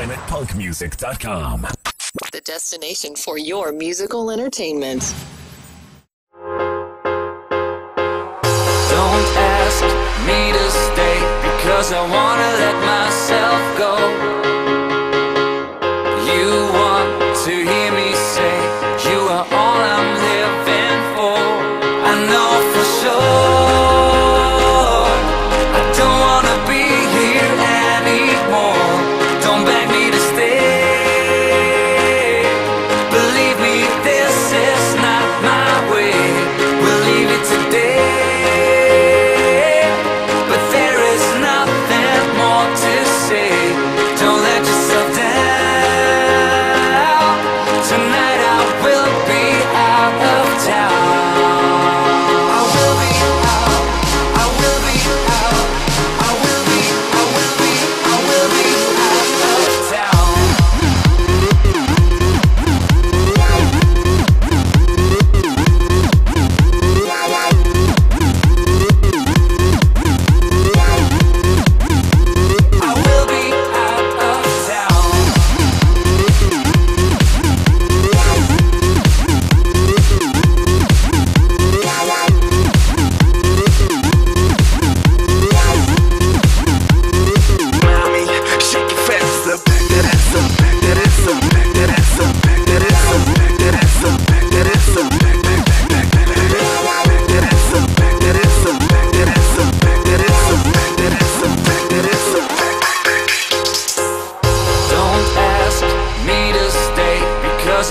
PlanetPunkMusic.com. The destination for your musical entertainment. Don't ask me to stay because I want to let myself go.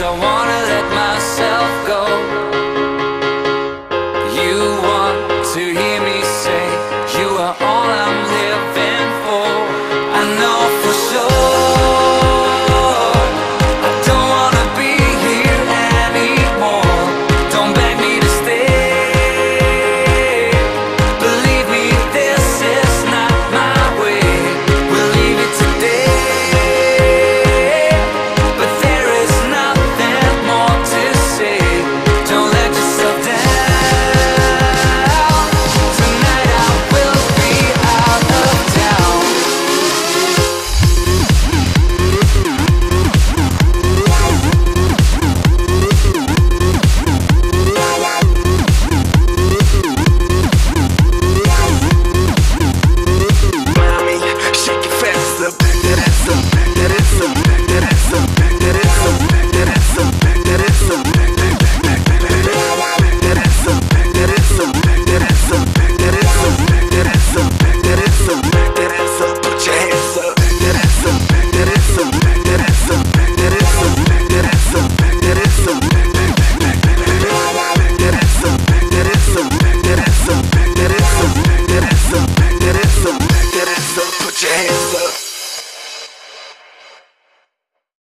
I wanna let my